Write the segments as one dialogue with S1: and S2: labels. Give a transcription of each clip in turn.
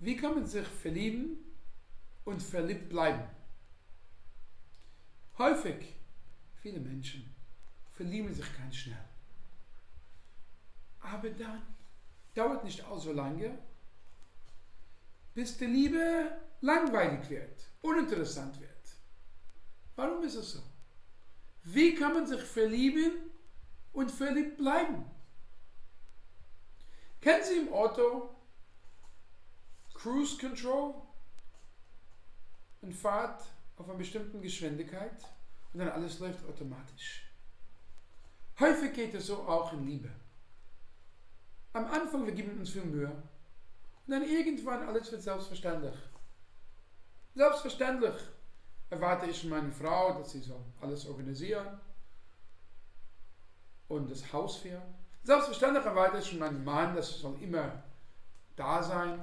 S1: Wie kann man sich verlieben und verliebt bleiben? Häufig, viele Menschen verlieben sich ganz schnell. Aber dann dauert nicht allzu lange, bis die Liebe langweilig wird, uninteressant wird. Warum ist es so? Wie kann man sich verlieben und verliebt bleiben? Kennen Sie im Auto Cruise Control und fahrt auf einer bestimmten Geschwindigkeit und dann alles läuft automatisch? Häufig geht es so auch in Liebe. Am Anfang, wir geben uns viel Mühe. Und dann irgendwann alles wird selbstverständlich. Selbstverständlich erwarte ich von meiner Frau, dass sie so alles organisieren und das Haus führen. Selbstverständlich erwarte ich von meinem Mann, dass er soll immer da sein,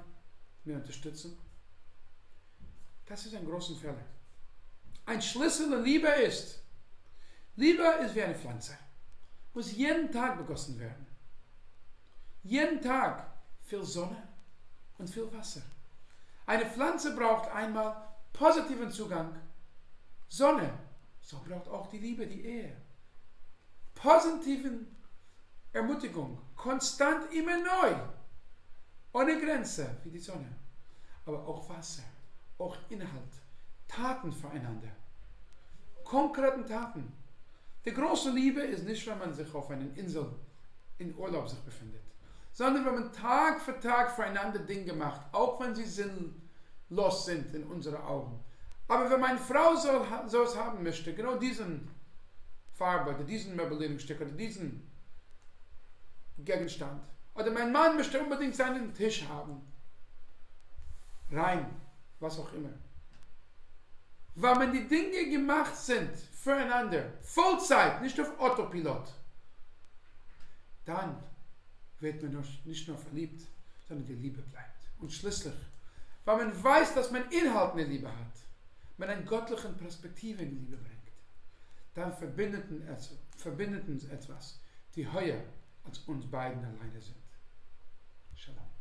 S1: mir unterstützen. Das ist ein großer Fehler. Ein Schlüssel der Liebe ist, Liebe ist wie eine Pflanze, muss jeden Tag begossen werden. Jeden Tag viel Sonne und viel Wasser. Eine Pflanze braucht einmal positiven Zugang, Sonne. So braucht auch die Liebe, die Ehe. Positiven Ermutigung, konstant immer neu, ohne Grenze wie die Sonne. Aber auch Wasser, auch Inhalt, Taten füreinander, konkreten Taten. Die große Liebe ist nicht, wenn man sich auf einer Insel in Urlaub sich befindet sondern wir haben Tag für Tag füreinander Dinge gemacht, auch wenn sie sinnlos sind in unseren Augen. Aber wenn meine Frau so, so haben möchte, genau diesen Farbe diesen Möblierungsstück oder diesen Gegenstand, oder mein Mann möchte unbedingt seinen Tisch haben, rein, was auch immer. Weil wenn die Dinge gemacht sind füreinander, Vollzeit, nicht auf Autopilot, dann wird man nicht nur verliebt, sondern die Liebe bleibt. Und schließlich, weil man weiß, dass man Inhalt in der Liebe hat, man eine göttliche Perspektive in die Liebe bringt, dann verbindet uns etwas, die höher als uns beiden alleine sind. Shalom.